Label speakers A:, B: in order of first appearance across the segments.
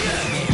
A: I'll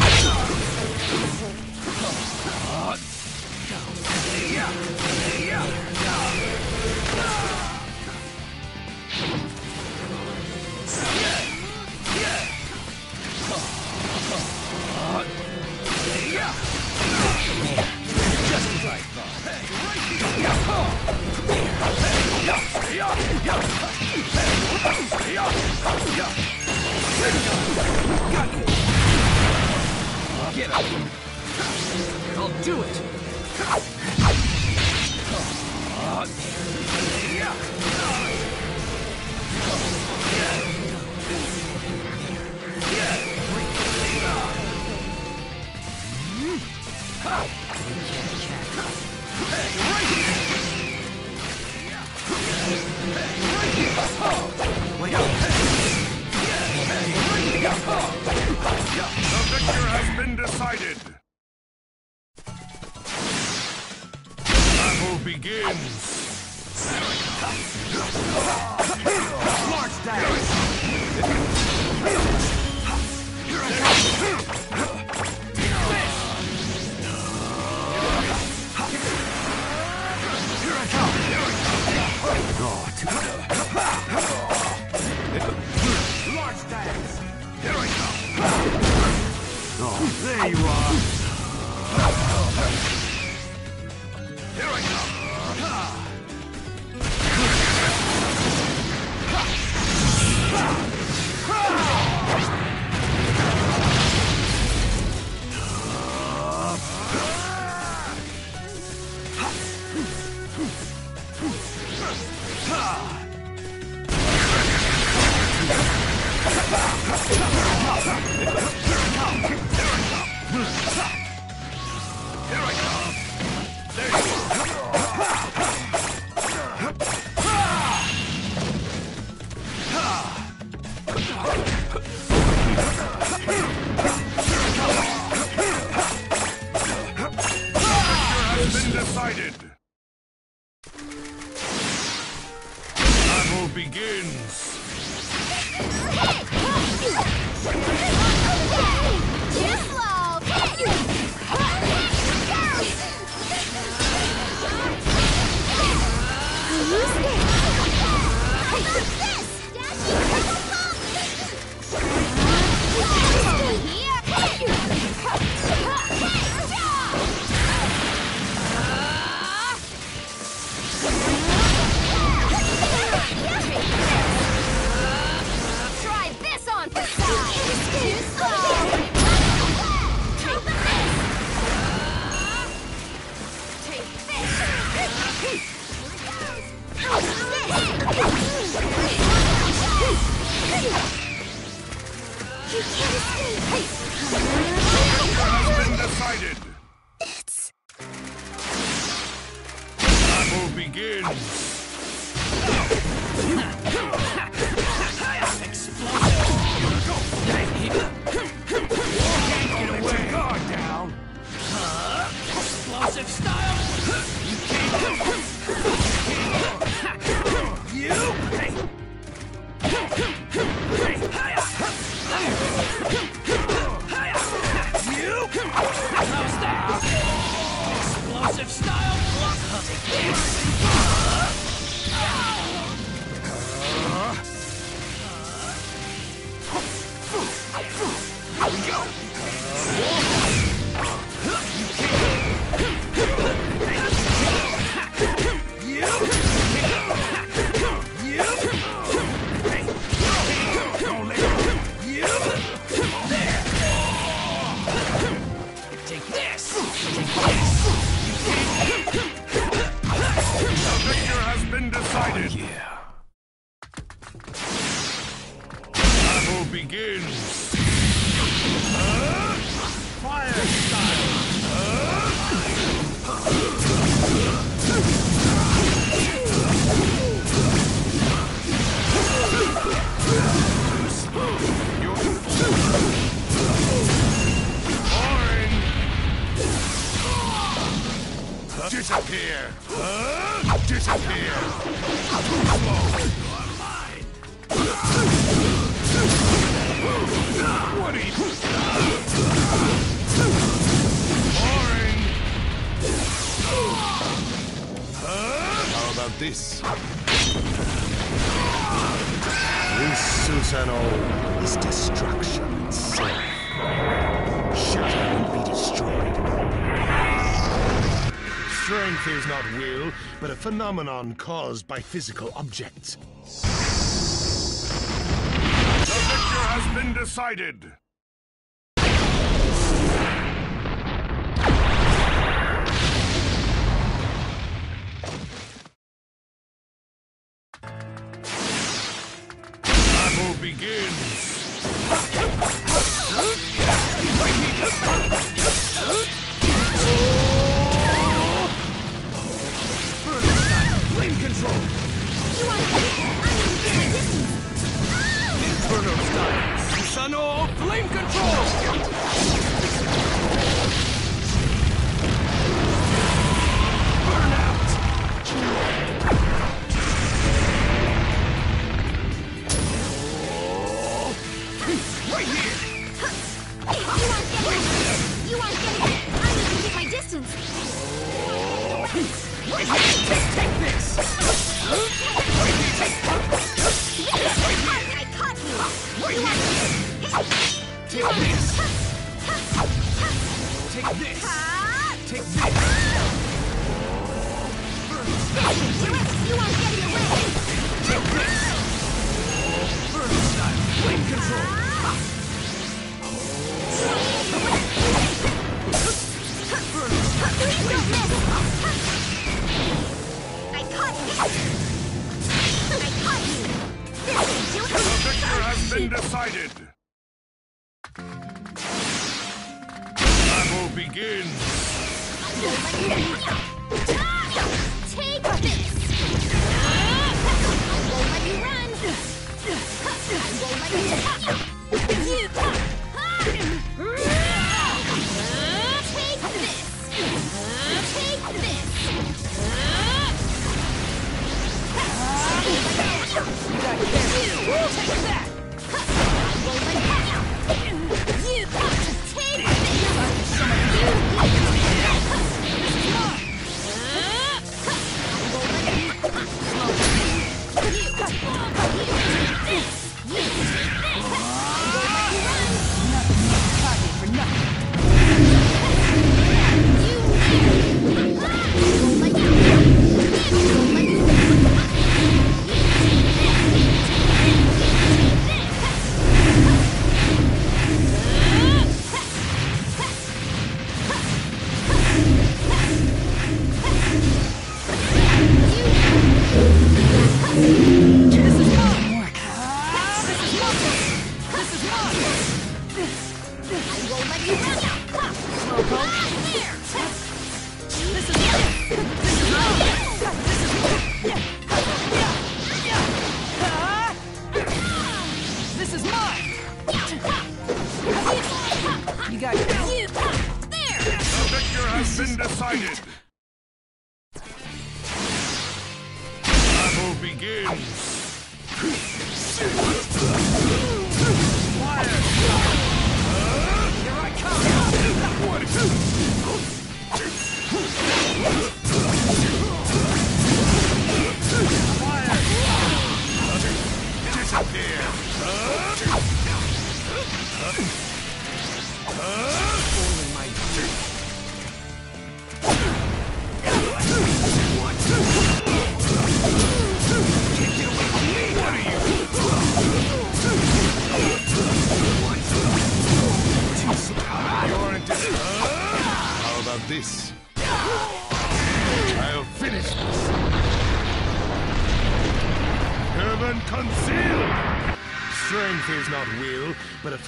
B: begins.
A: Rain! Uh,
B: fire style!
C: Uh, phenomenon caused by physical objects.
B: The victor has been decided. Battle begins.
A: Turn flame control!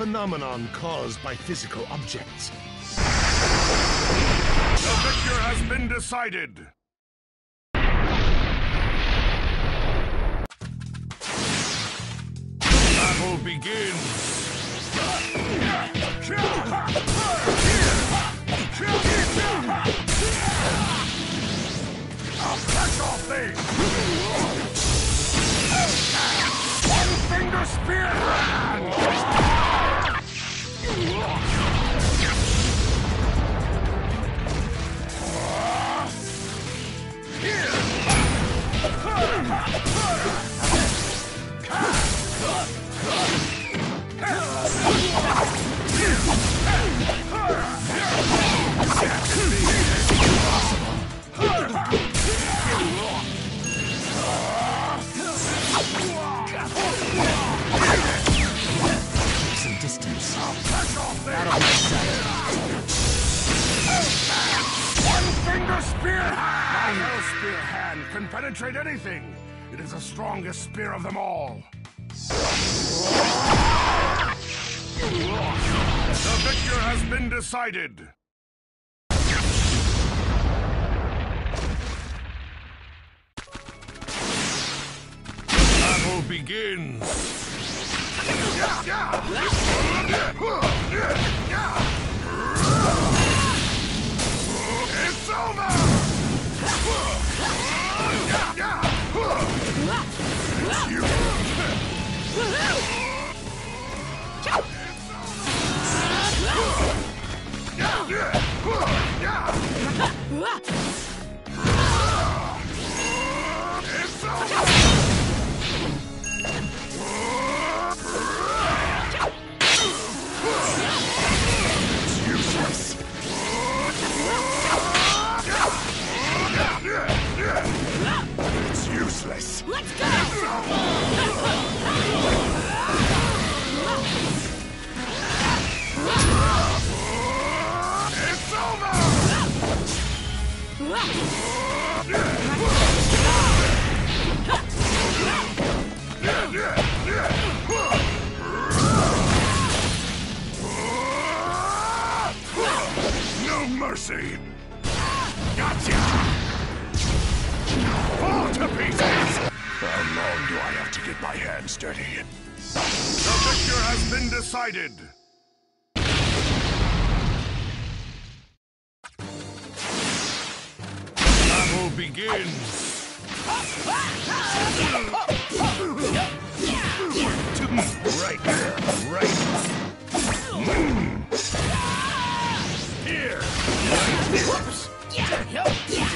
D: phenomenon caused by physical objects.
C: The victor has been decided! decided! to get my hands dirty. The picture has been decided! Battle begins! right here, right. Here! Here.
B: Whoops! Yeah.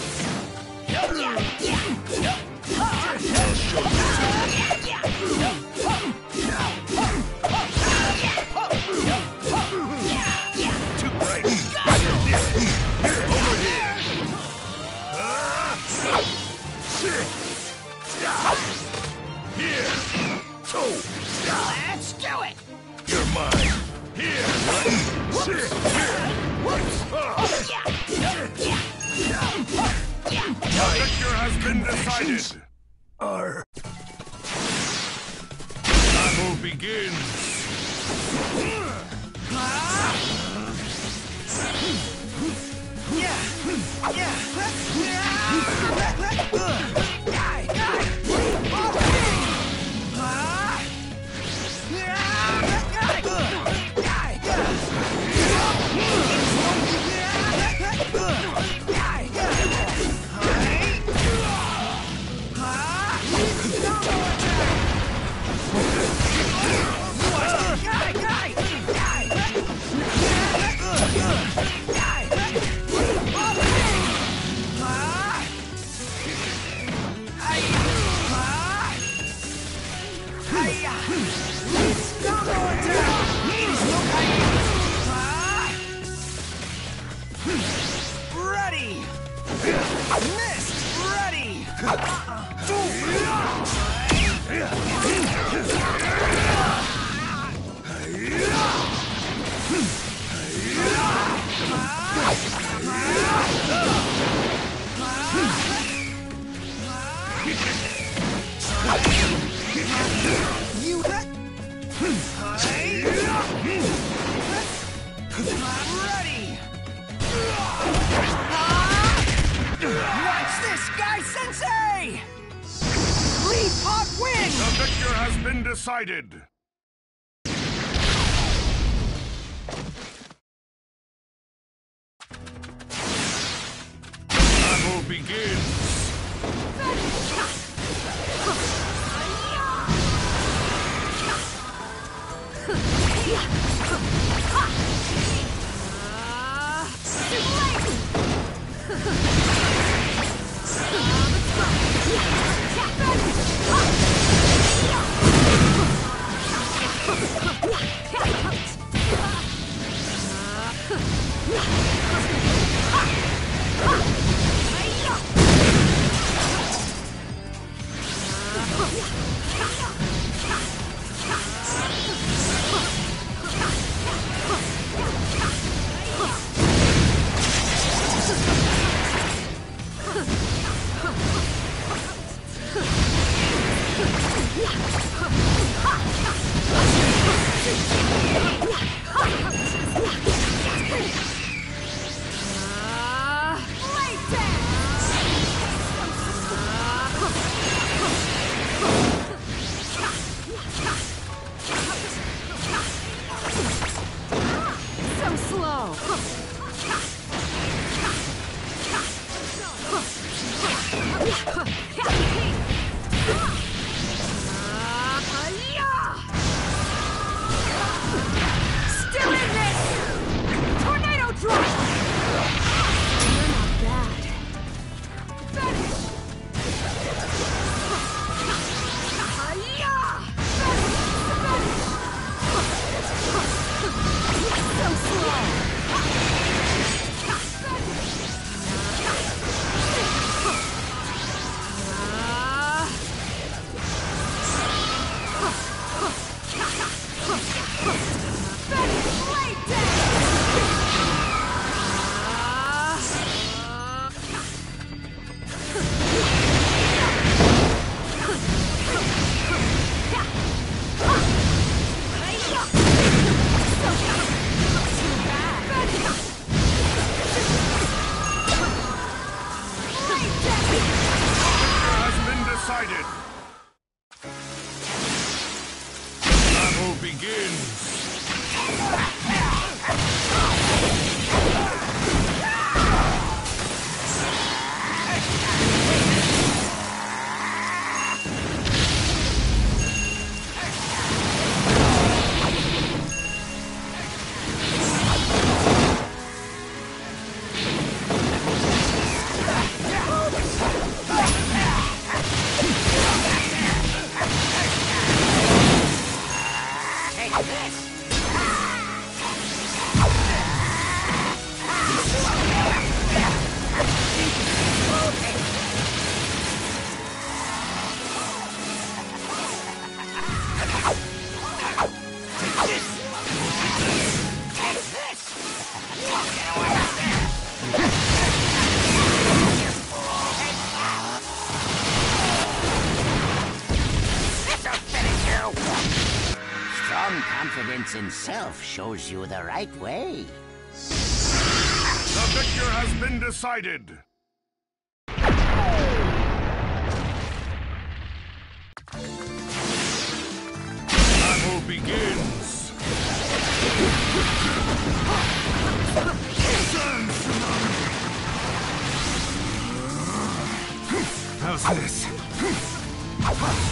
A: Yeah. Confidence in self shows you the right way.
B: The victor has been decided. Battle begins. How's this? How's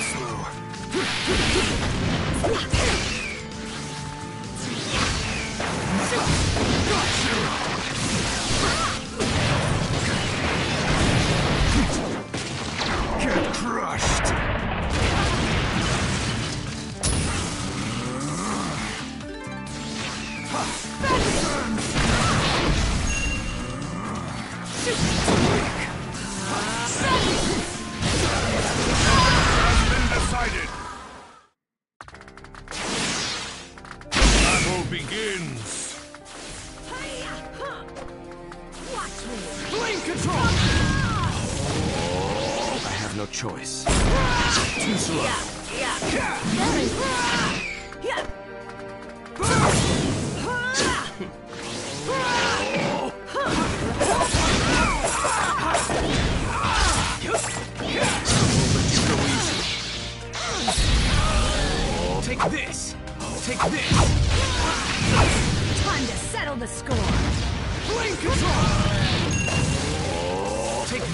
B: How's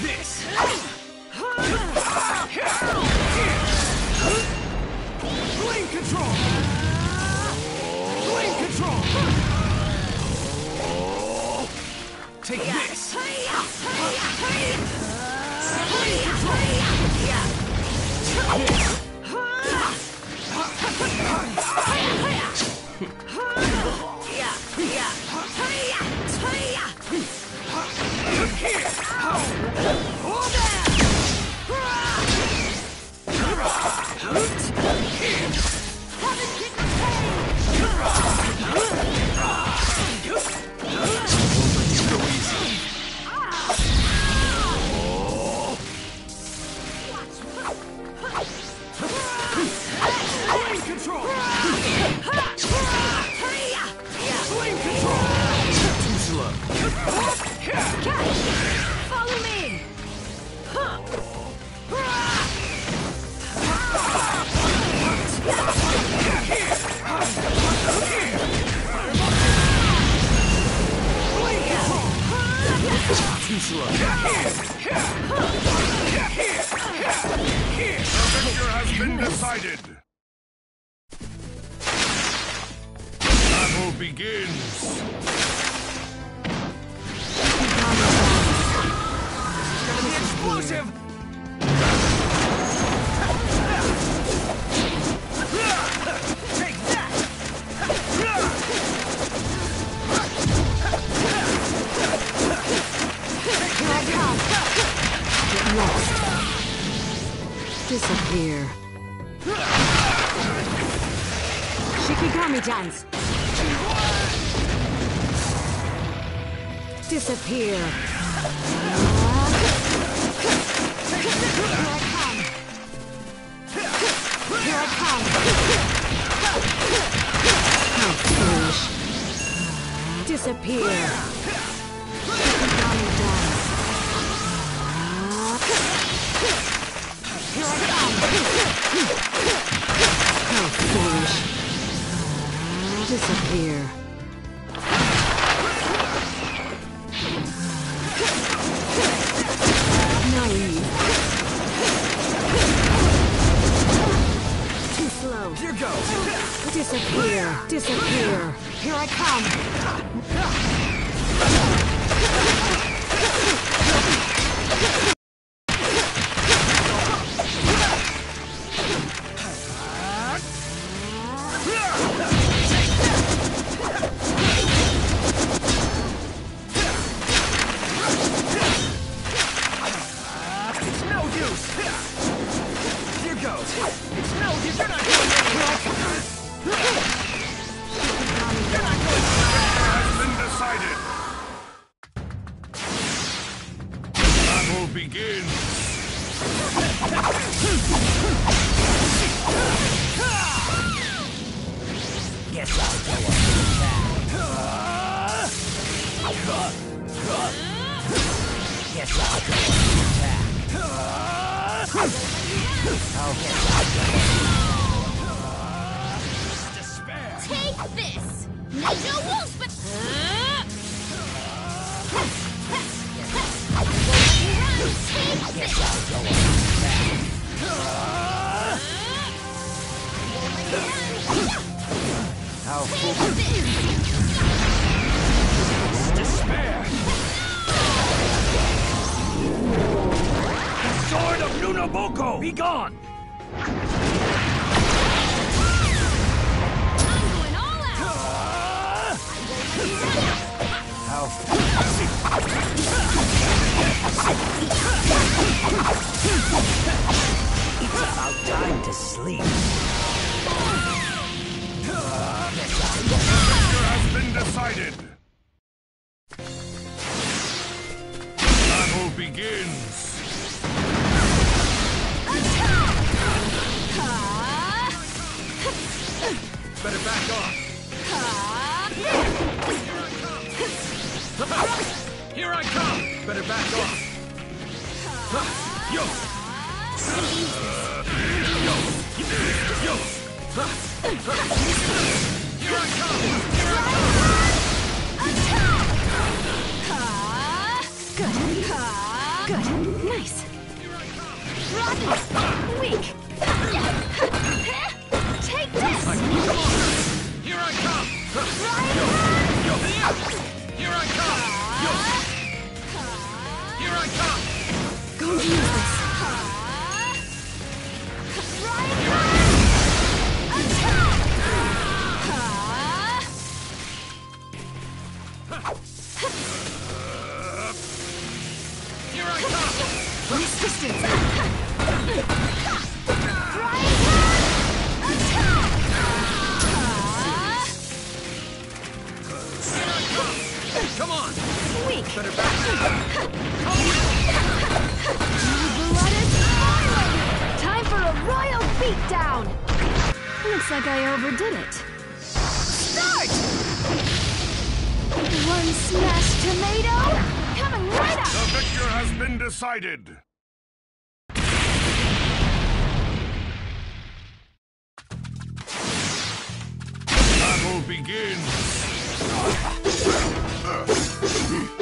B: this!
E: Control! Blink control! Take this! Control!
F: This! disappear. Naive. Too slow.
E: Here goes.
F: Disappear. Disappear. Here I come.
A: begin. Come! On!
F: Weak!
A: Better back
F: Time for a royal beatdown! Looks like I overdid it. Start! One smashed tomato? Right
B: the victor has been decided! Battle begins!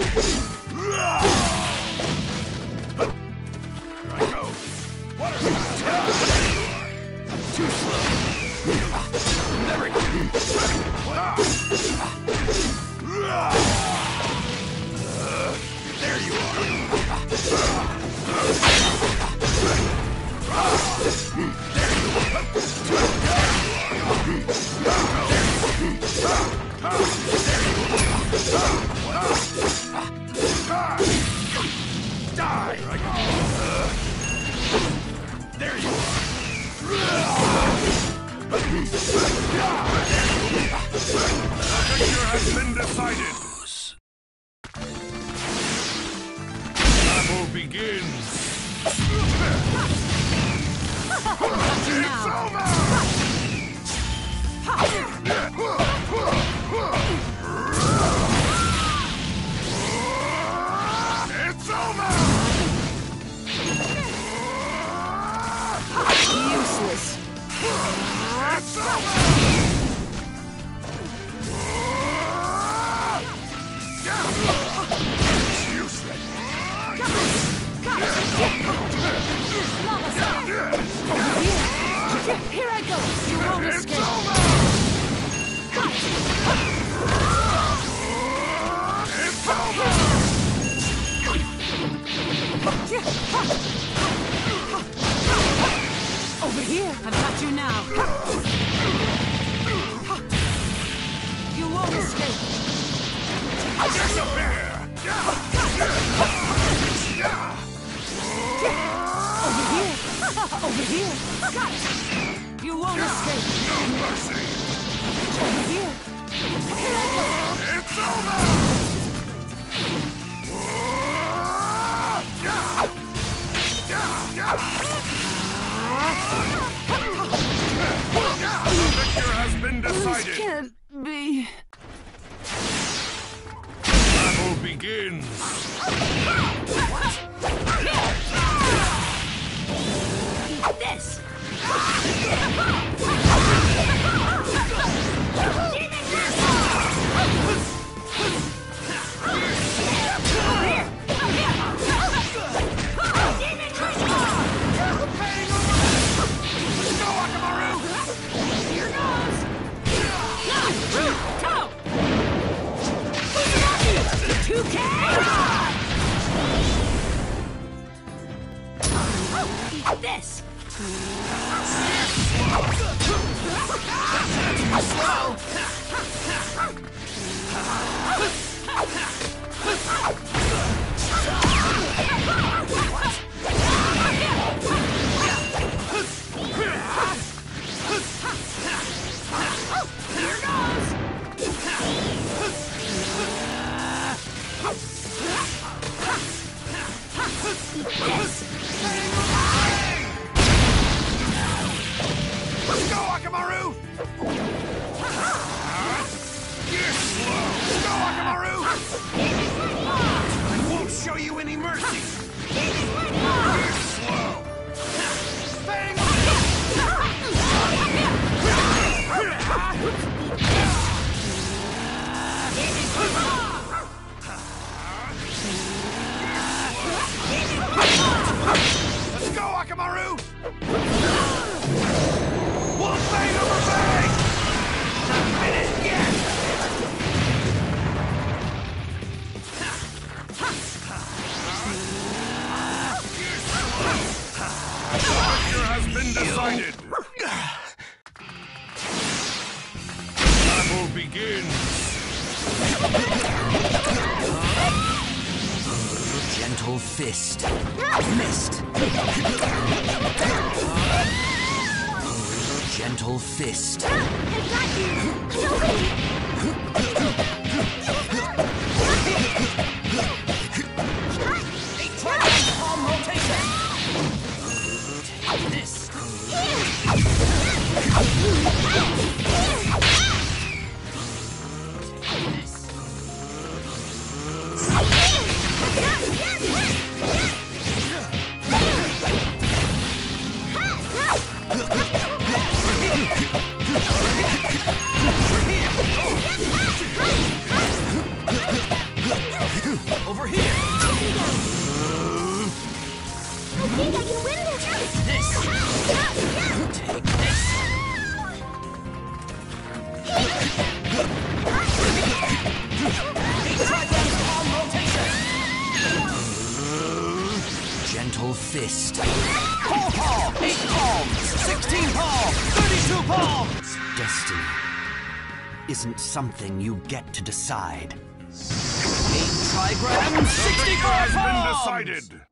E: something you get to decide. Eight trigrams,
G: 64 has been decided!